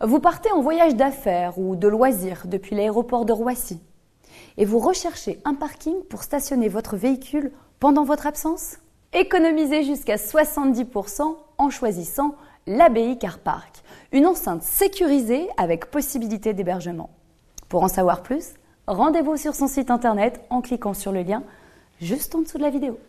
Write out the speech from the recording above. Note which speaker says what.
Speaker 1: Vous partez en voyage d'affaires ou de loisirs depuis l'aéroport de Roissy et vous recherchez un parking pour stationner votre véhicule pendant votre absence? Économisez jusqu'à 70% en choisissant l'ABI Car Park, une enceinte sécurisée avec possibilité d'hébergement. Pour en savoir plus, rendez-vous sur son site internet en cliquant sur le lien juste en dessous de la vidéo.